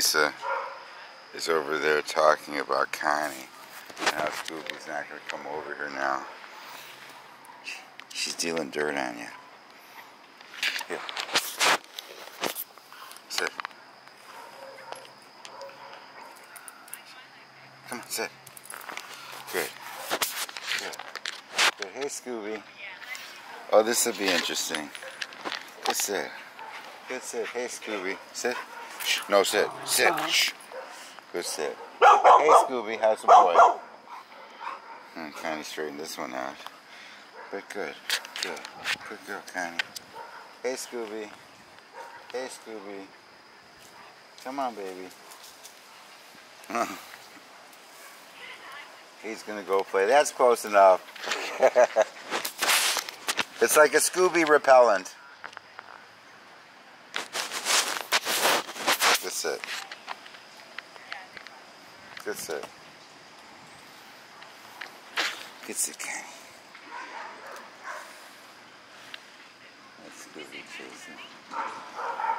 Lisa is over there talking about Coni. Now Scooby's not going to come over here now. She's dealing dirt on you. Here. Sit. Come on, sit. Good. Good. Good. Hey, Scooby. Oh, this will be interesting. Good sit. Good sit. Hey, Scooby. Sit. No, sit. Sit. Shh. Good sit. Hey, Scooby. How's the boy? Hmm, I'm kind of straighten this one out. But good. Good. Good girl, Coni. Hey, Scooby. Hey, Scooby. Come on, baby. He's gonna go play. That's close enough. it's like a Scooby repellent. Good sit. Good sit. Good sit, Kenny. That's Scooby chasing.